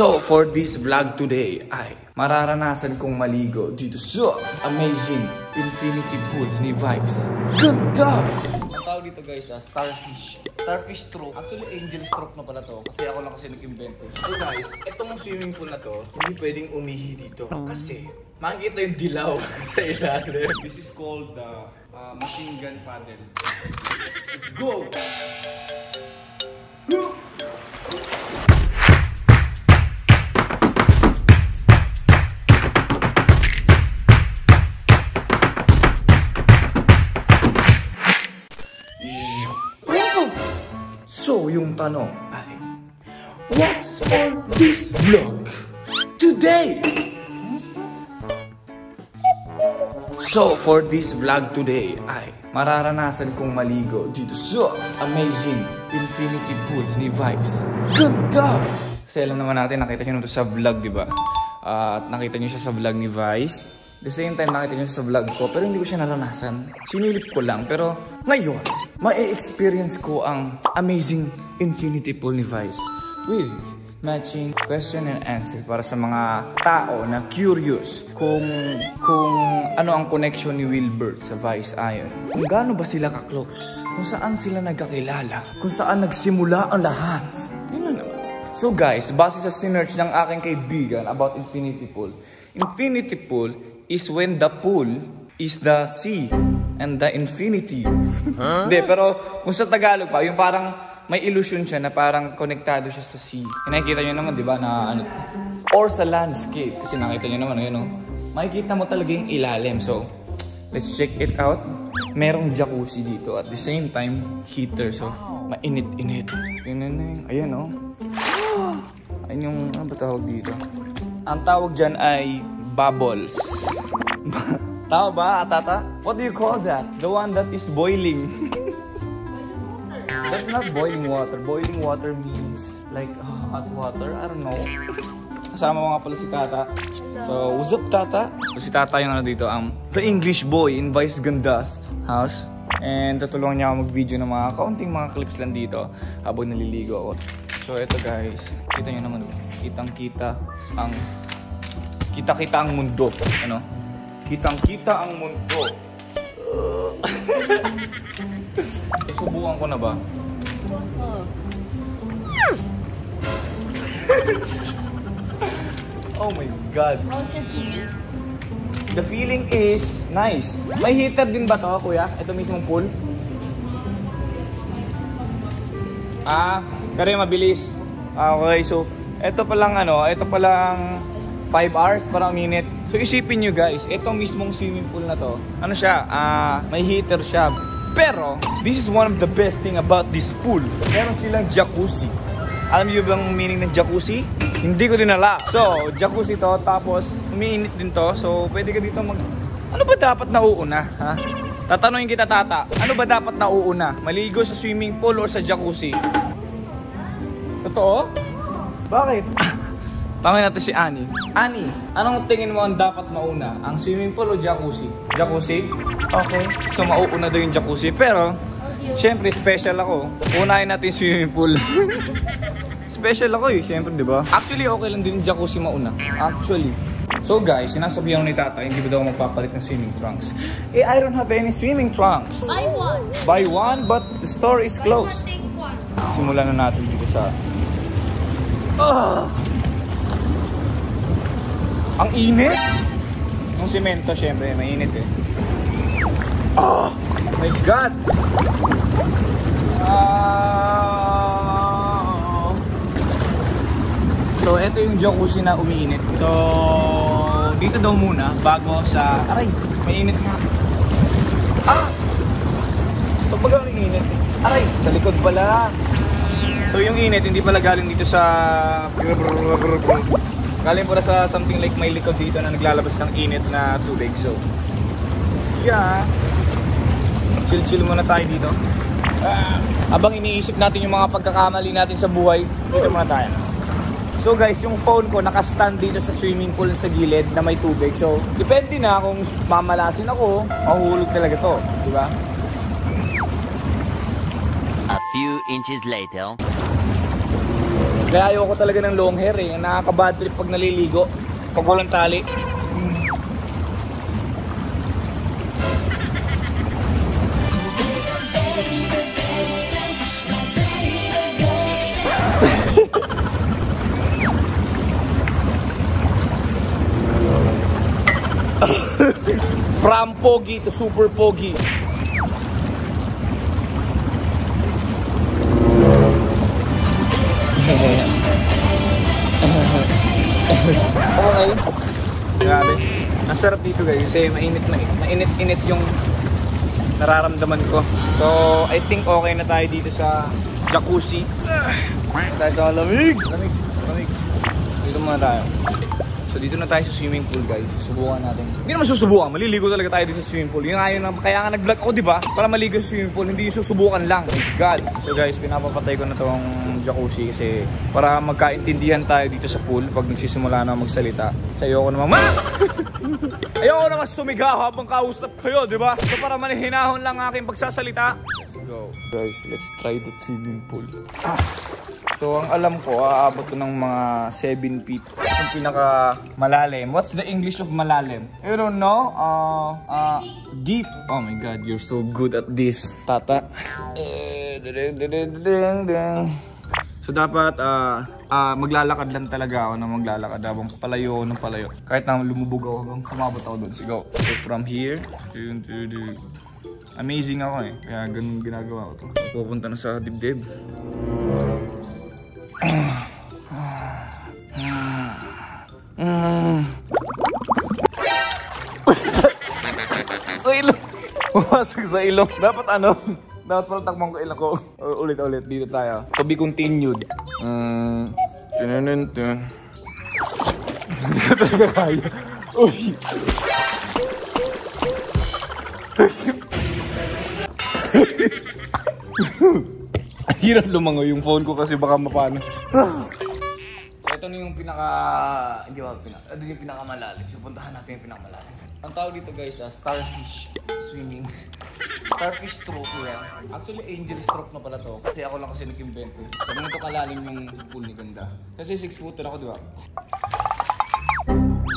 So, for this vlog today ay mararanasan kong maligo dito sa amazing infinity pool ni Vice. Ganda! Ang tawag dito guys, ah, starfish. Starfish stroke. Actually, angel stroke na pala to. Kasi ako lang kasi nag-invento. So guys, itong swimming pool na to, hindi pwedeng umihi dito. Kasi makikita yung dilaw sa ilalim. This is called the uh, machine gun paddle. Let's go! Tanong ay, What's for this vlog today? So, for this vlog today ay mararanasan kong maligo dito sa amazing infinity pool ni Vice. Ganda! Kasi alam naman natin, nakita nyo nito sa vlog, di ba? At nakita nyo siya sa vlog ni Vice. The same time, nakita nyo sa vlog ko, pero hindi ko siya naranasan. Sinilip ko lang, pero ngayon, ma-experience ko ang amazing infinity pool ni Vice with matching question and answer para sa mga tao na curious kung kung ano ang connection ni Wilbert sa Vice Iron. Kung gaano ba sila ka-close. Kung saan sila nagkakilala. Kung saan nagsimula ang lahat. Yun lang. So guys, base sa sinerch ng aking kaibigan about Infinity Pool. Infinity Pool is when the pool is the sea and the infinity. Hindi, pero kung sa Tagalog pa, yung parang may illusion siya na parang konektado siya sa sea. E nakikita nyo naman, di ba, na ano, or sa landscape. Kasi nakita nyo naman, yun, no? Makikita mo talaga yung ilalim. So, let's check it out. Merong jacuzzi dito. At the same time, heater. So, mainit-init. Ayan, no? Ayun yung, ano ba tawag dito? Ang tawag dyan ay bubbles. Tama ba, Tata? What do you call that? The one that is boiling. That's not boiling water. Boiling water means like hot water. I don't know. Kasama mo nga pala si Tata. So, what's up, Tata? So, si Tata yung ano dito, um, the English boy in Vice Ganda's house. And tutulungan niya ako mag-video ng mga kaunting mga clips lang dito habang naliligo ako. So, eto guys. Kita nyo naman, kitang-kita ang kita-kita ang mundo. Ano? Kitang-kita ang mundo. Susubukan ko na ba? oh my God. The feeling is nice. May heater din ba to, kuya? Ito mismong pool? Ah, pero mabilis. Ah, Okay, so ito pa lang ano, ito pa lang 5 hours para minute. So isipin nyo guys, itong mismong swimming pool na to, ano siya, ah, may heater siya. Pero, this is one of the best thing about this pool. Meron silang jacuzzi. Alam niyo bang meaning ng jacuzzi? Hindi ko din alam. So, jacuzzi to, tapos umiinit din to. So, pwede ka dito mag... Ano ba dapat nauuna? Ha? Tatanungin kita, tata. Ano ba dapat nauuna? Maligo sa swimming pool or sa jacuzzi? Totoo? Bakit? Tangin natin si Ani. Ani, anong tingin mo ang dapat mauna? Ang swimming pool o jacuzzi? Jacuzzi? Okay. So mauuna daw yung jacuzzi. Pero, syempre special ako. Unahin natin swimming pool. special ako eh, syempre, di ba? Actually, okay lang din yung jacuzzi mauna. Actually. So guys, sinasabihan ko ni Tata, hindi ba daw magpapalit ng swimming trunks? Eh, I don't have any swimming trunks. Buy one. Buy one, but the store is closed. Simulan na natin dito sa... Ah! Ang init! Ang simento, syempre, mainit eh. Oh my God! Ah! So, ito yung jacuzzi na umiinit. So, dito daw muna, bago sa... Aray, mainit nga. Ah! So, pag ang init, aray, sa likod pala. So, yung init, hindi pala galing dito sa... Galing pala sa something like may likod dito na naglalabas ng init na tubig. So, yeah. Chill-chill muna tayo dito. Ah, abang iniisip natin yung mga pagkakamali natin sa buhay, dito muna tayo. So guys, yung phone ko naka-stand dito sa swimming pool sa gilid na may tubig. So, depende na kung mamalasin ako, mahuhulog talaga to, di ba? A few inches later. Kaya ayoko talaga ng long hair eh. Nakaka-bad trip pag naliligo. Pag walang tali. From pogi to super pogi. Okay. Grabe. Ang dito guys kasi mainit na mainit-init yung nararamdaman ko. So, I think okay na tayo dito sa jacuzzi. Tayo sa lamig. Lamig. Lamig. Dito muna tayo. So dito na tayo sa swimming pool guys. Subukan natin. Hindi naman susubukan. Maliligo talaga tayo dito sa swimming pool. Yung ngayon, kaya nga nag-vlog ako, di ba? Para maligo sa swimming pool. Hindi susubukan lang. God. So guys, pinapapatay ko na tong jacuzzi kasi para magkaintindihan tayo dito sa pool pag nagsisimula na magsalita. Sa ayoko naman, ma! ayoko naman sumigaw habang kausap kayo, di ba? So para manihinahon lang aking pagsasalita. Go. Guys, let's try the swimming pool. Ah. So, ang alam ko, aabot ko ng mga 7 feet. Yung pinaka malalim. What's the English of malalim? I don't know. Uh, uh, deep. Oh my God, you're so good at this, tata. So, dapat uh, uh, maglalakad lang talaga ako na maglalakad habang palayo ng palayo. Kahit na lumubog ako kumabot ako doon. Sigaw. So, from here, amazing ako eh. Kaya ganun ginagawa ko to. Pupunta na sa dibdib. sa ilong. Pumasok sa ilong. Dapat ano? Dapat pala takbang ko ilong ko. Ulit-ulit. Dito tayo. To be continued. Um, Tinanuntan. Hindi ko talaga kaya. Uy. Hirap lumango yung phone ko kasi baka mapano. so ito na yung pinaka... Hindi ba pinaka... Ito yung pinakamalalim. So puntahan natin yung pinakamalalim. Ang tawag dito guys, uh, starfish swimming. Starfish stroke yan. Actually, angel stroke na pala to. Kasi ako lang kasi nag-invento. So ganito kalalim yung pool ni Ganda. Kasi 6 footer ako, di ba?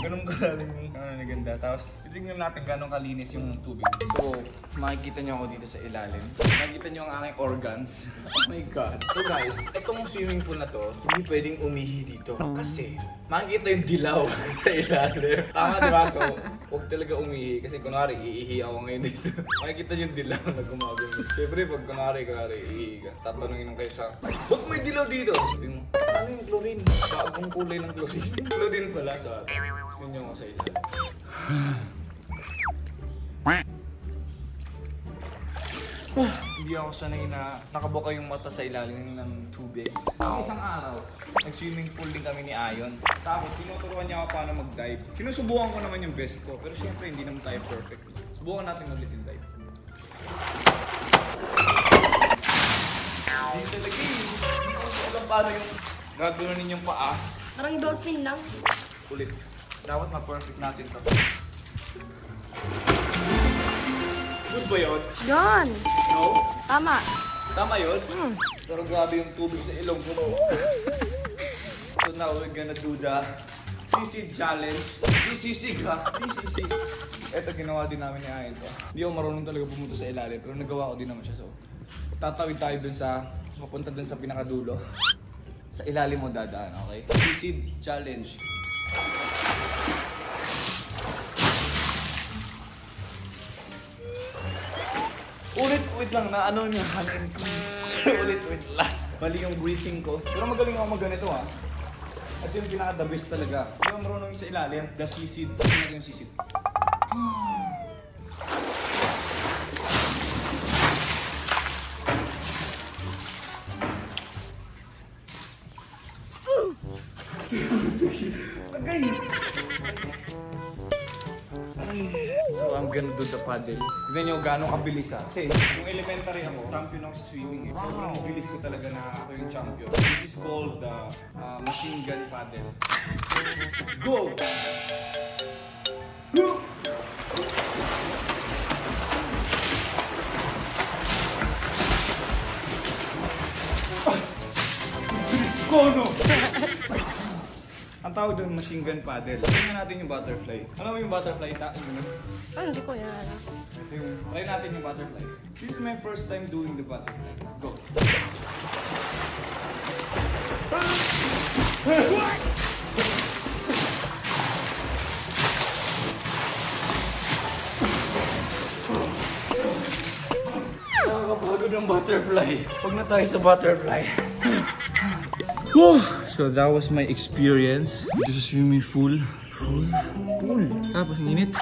Ganun kalalim yung ano ni Ganda. Tapos, titignan natin gano'ng kalinis yung tubig. So, makikita nyo ako dito sa ilalim. Makikita nyo ang aking organs. Oh my God. So guys, itong swimming pool na to, hindi pwedeng umihi dito. Kasi, makikita yung dilaw sa ilalim. Tama diba? So, huwag talaga umihi. Kasi kunwari, iihi ako ngayon dito. makikita yung dilaw na gumagano. Siyempre, pag kunwari, kunwari, iihi ka. Tatanungin ng kayo sa, ba't may dilaw dito? Sabi mo, ano yung chlorine? Bagong kulay ng chlorine. chlorine pala sa atin. Yun yung sa ilalim. Hindi ako sanay na nakabuka yung mata sa ilalim ng tubig. Ang isang araw, nag-swimming pool din kami ni Ayon. Tapos, tinuturuan niya ako paano mag-dive. Sinusubukan ko naman yung best ko, pero syempre hindi naman tayo perfect. Subukan natin ulit yung dive. Hindi talaga eh. Hindi ko alam paano yung gagawin yung paa. Parang dolphin lang. Ulit. Dapat ma-perfect natin to. Good ba yun? Yan. No? Tama. Tama yun? Hmm. Pero grabe yung tubig sa ilong ko. so now we're gonna do the sisig challenge. Ha? Di sisig. Ito ginawa din namin ni Ayan to. Hindi ako marunong talaga pumunta sa ilalim pero nagawa ko din naman siya. So tatawid tayo dun sa, mapunta dun sa pinakadulo. Sa ilalim mo dadaan, okay? Sisig challenge. Ulit, wait lang na ano niya, hangin ko. ulit, wait, last. Mali yung breathing ko. Pero magaling ako mag ganito ha. At yung pinaka the best talaga. Yung marunong sa ilalim, the sisid. Ano yung sisid? Paddle. Tignan nyo gaano kabilis ha. Kasi yung elementary ako, champion ako sa swimming eh. Sobrang bilis ko talaga na ako yung champion. This is called the uh, machine gun paddle. Let's go! Kono! Ang tawag doon, machine gun paddle. Tingnan natin yung butterfly. Alam mo yung butterfly? Ta ano? Ah, hindi ko yan alam. Ito yung, try natin yung butterfly. This is my first time doing the butterfly. Let's go. Nakakapagod ng butterfly. Huwag na tayo sa butterfly. Whew. So that was my experience dito sa swimming pool. Pool? Pool. Tapos init.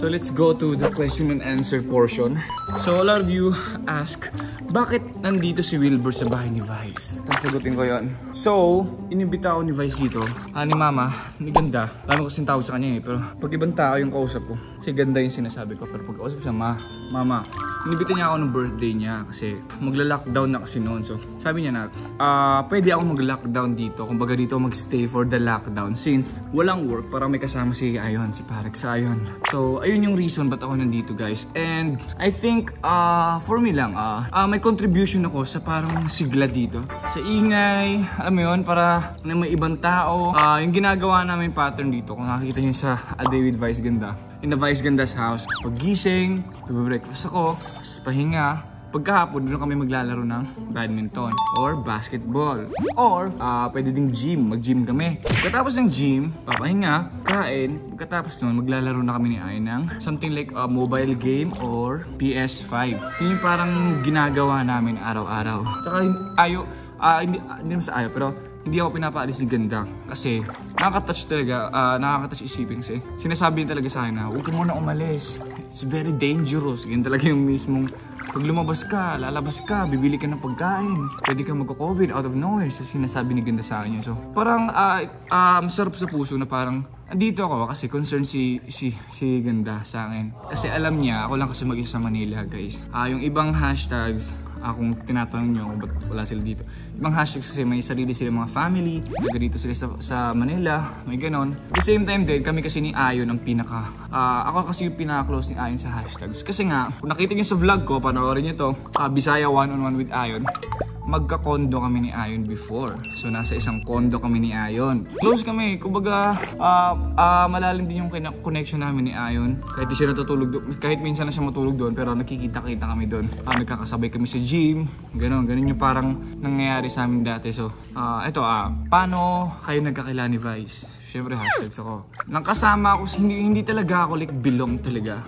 So let's go to the question and answer portion. So a lot of you ask, bakit nandito si Wilbur sa bahay ni Vice? Sasagutin ko yon. So, inibita ako ni Vice dito. Ah, ni Mama, ni ganda. Lalo ko kasing tawag sa kanya eh. Pero pag ibang tao yung kausap ko, kasi ganda yung sinasabi ko. Pero pag kausap siya, Ma, Mama, inibita niya ako ng birthday niya kasi magla-lockdown na kasi noon. So, sabi niya na, ah, pwede ako mag-lockdown dito. Kumbaga dito mag-stay for the lockdown since walang work para may kasama si Ayon, si Parek sa Ayon. So, ayun yung reason ba't ako nandito guys. And I think, ah, for me lang, ah, ah, may contribution ako sa parang sigla dito. Sa ingay, alam mo yun, para na may ibang tao. Ah, yung ginagawa namin pattern dito, kung nakikita niyo sa A Day with Vice Ganda. In the Vice Ganda's house, paggising, breakfast ako, pahinga, Pagkahapon, doon kami maglalaro ng badminton or basketball. Or, ah pwede ding gym. Mag-gym kami. Pagkatapos ng gym, papahinga, kain. Pagkatapos nun, maglalaro na kami ni Ay ng something like a mobile game or PS5. Yun yung parang ginagawa namin araw-araw. Tsaka ayo, ah hindi, hindi naman sa ayaw, pero hindi ako pinapaalis ni ganda kasi nakaka-touch talaga, ah, nakaka-touch isipin kasi sinasabi niya talaga sa akin na huwag ka muna umalis. It's very dangerous. Yan talaga yung mismong pag lumabas ka, lalabas ka, bibili ka ng pagkain, pwede kang magka-COVID out of nowhere. So sinasabi ni ganda sa akin. So parang ah, ah, masarap sa puso na parang andito ako kasi concerned si, si, si ganda sa akin. Kasi alam niya, ako lang kasi mag-isa sa Manila guys. Ah, yung ibang hashtags, akong tinatanong nyo kung ba't wala sila dito. Ibang hashtags kasi may sarili sila mga family, taga dito sila sa, sa Manila, may ganon. At the same time din, kami kasi ni Ayon ang pinaka, ah, ako kasi yung pinaka-close ni Ayon sa hashtags. Kasi nga, kung nakita nyo sa vlog ko, panoorin nyo to, ah, Bisaya one-on-one with Ayon, magka-condo kami ni Ayon before. So nasa isang condo kami ni Ayon. Close kami, kumbaga ah, ah, malalim din yung connection namin ni Ayon. Kahit di siya natutulog doon, kahit minsan na siya matulog doon, pero nakikita-kita kami doon. Ah, nagkakasabay kami sa gym, gano'n, gano'n yung parang nangyayari sa amin dati. So, ah, ito ah, paano kayo nagkakilala ni Vice? Siyempre hashtags ako. Nang kasama ako, hindi, hindi talaga ako like belong talaga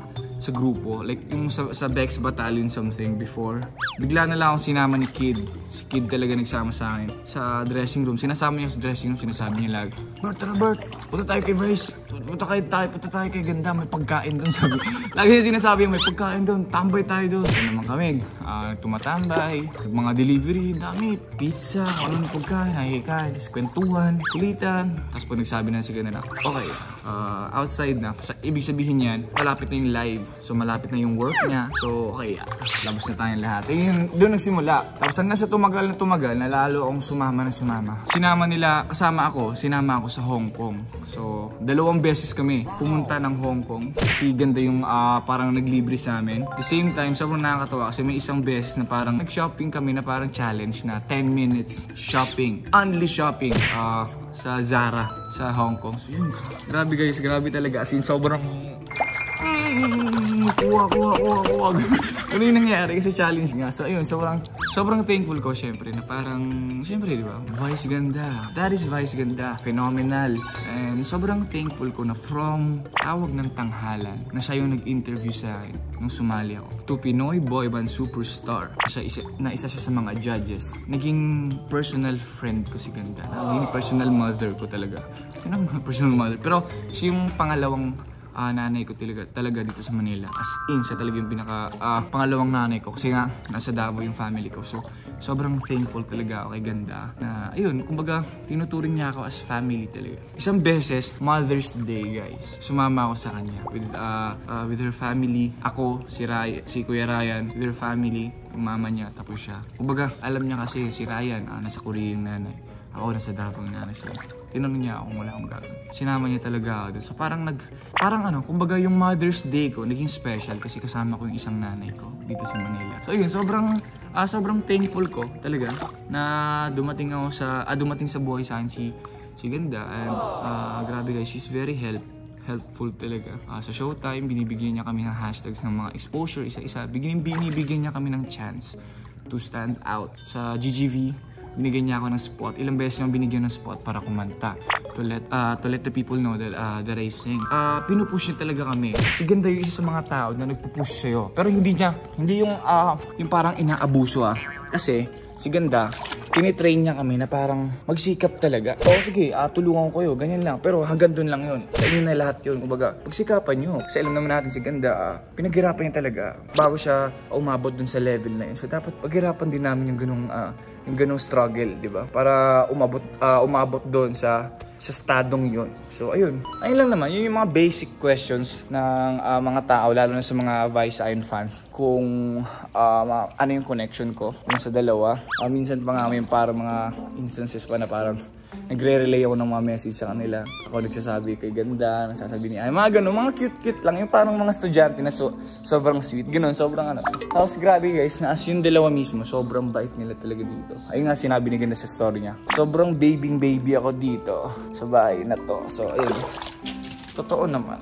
sa grupo. Like yung sa, sa Bex Battalion something before. Bigla na lang akong sinama ni Kid. Si Kid talaga nagsama sa akin. Sa dressing room. Sinasama niya sa dressing room. Sinasabi niya lagi, Bert, tara Bert. Punta tayo kay Vice. Punta kayo tayo. Punta tayo kay Ganda. May pagkain doon. Sabi. Lagi niya sinasabi, may pagkain doon. Tambay tayo doon. Ano naman kami. ah, tumatambay. Mga delivery. Dami. Pizza. Ano pagkain. Tapos kwentuhan. Kulitan. Tapos pag nagsabi na si Ganda na, okay. Ah, outside na. Sa, ibig sabihin yan, malapit na yung live. So malapit na yung work niya. So okay, labas na tayong lahat. Eh, doon nagsimula. Tapos hanggang sa tumagal na tumagal, na lalo akong sumama na sumama. Sinama nila, kasama ako, sinama ako sa Hong Kong. So dalawang beses kami pumunta ng Hong Kong. Si ganda yung ah, parang naglibre sa amin. At the same time, sobrang nakakatawa kasi may isang beses na parang nag-shopping kami na parang challenge na 10 minutes shopping. Only shopping. Ah, sa Zara sa Hong Kong. So yun, grabe guys, grabe talaga. As in, sobrang Mm, kuha, kuha, kuha, kuha. ano yung nangyari kasi challenge nga. So ayun, sobrang, sobrang thankful ko syempre na parang, syempre di ba, Vice Ganda. That is Vice Ganda. Phenomenal. And sobrang thankful ko na from tawag ng tanghalan na siya yung nag-interview sa nung sumali ako. To Pinoy Boy Band Superstar. Siya isa, na isa siya sa mga judges. Naging personal friend ko si Ganda. Naging personal mother ko talaga. Yun personal mother. Pero siya yung pangalawang ah, nanay ko talaga, talaga dito sa Manila. As in, siya talaga yung pinaka ah, pangalawang nanay ko. Kasi nga, nasa Davao yung family ko. So, sobrang thankful talaga ako kay Ganda. Na, ayun, kumbaga, tinuturing niya ako as family talaga. Isang beses, Mother's Day, guys. Sumama ako sa kanya with, ah, ah, with her family. Ako, si, Ray, si Kuya Ryan, with her family. Yung mama niya, tapos siya. Kumbaga, alam niya kasi si Ryan, ah, nasa Korea yung nanay. Ako nasa Davao yung nanay. So, tinanong niya ako wala akong gagawin. Sinama niya talaga ako doon. So parang nag, parang ano, kumbaga yung Mother's Day ko naging special kasi kasama ko yung isang nanay ko dito sa Manila. So yun, sobrang Ah, sobrang thankful ko talaga na dumating ako sa ah, dumating sa buhay sa si si Ganda and ah, grabe guys, she's very help helpful talaga. Ah, sa showtime, binibigyan niya kami ng hashtags ng mga exposure isa-isa. Binibigyan niya kami ng chance to stand out. Sa GGV, binigyan niya ako ng spot. Ilang beses niya binigyan ng spot para kumanta. To let, uh, to let the people know that, uh, that I sing. Uh, pinupush niya talaga kami. Si Ganda yung isa sa mga tao na nagpupush sa'yo. Pero hindi niya, hindi yung, uh, yung parang inaabuso ah. Kasi, si Ganda, tinitrain niya kami na parang magsikap talaga. O sige, uh, tulungan ko kayo, ganyan lang. Pero hanggang doon lang yun. Sa inyo na lahat yun. Kumbaga, pagsikapan nyo. Kasi alam naman natin si Ganda, uh, pinaghirapan niya talaga bago siya umabot dun sa level na yun. So dapat paghirapan din namin yung ganung, uh, yung ganung struggle, di ba? Para umabot, uh, umabot doon sa sa stadong yun. So, ayun. Ayun lang naman. Yun yung mga basic questions ng uh, mga tao, lalo na sa mga Vice Iron fans. Kung uh, ano yung connection ko sa dalawa. Uh, minsan pa nga may para mga instances pa na parang nagre-relay ako ng mga message sa kanila. Ako nagsasabi kay ganda, nagsasabi ni ay mga ganun, mga cute-cute lang. Yung parang mga estudyante na so, sobrang sweet. Ganun, sobrang ano. Tapos grabe guys, na as yung dalawa mismo, sobrang bait nila talaga dito. Ayun nga sinabi ni ganda sa story niya. Sobrang babying baby ako dito sa bahay na to. So ayun, totoo naman.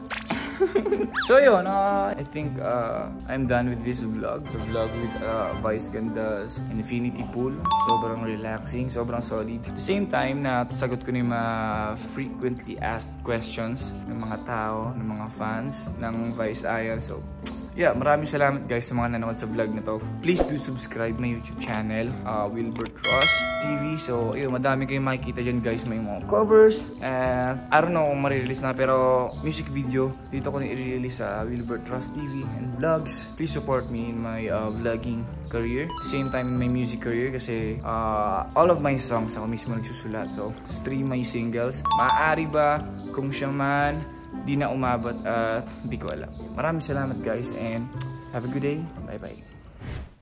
so yun, uh, I think uh, I'm done with this vlog. The vlog with uh, Vice Ganda's Infinity Pool. Sobrang relaxing, sobrang solid. At the same time na sagot ko na yung mga frequently asked questions ng mga tao, ng mga fans ng Vice Iron. So, yeah, maraming salamat guys sa mga nanonood sa vlog na to. Please do subscribe my YouTube channel, uh, Wilbert Ross TV. So, yun, madami kayong makikita dyan guys. May mga covers. And, I don't know kung marirelease na, pero music video, dito ko na i-release sa Wilbert Ross TV and vlogs. Please support me in my uh, vlogging career. Same time in my music career kasi uh, all of my songs ako mismo nagsusulat. So, stream my singles. Maaari ba kung siya man di na umabot at uh, di ko alam. Maraming salamat guys and have a good day. Bye bye.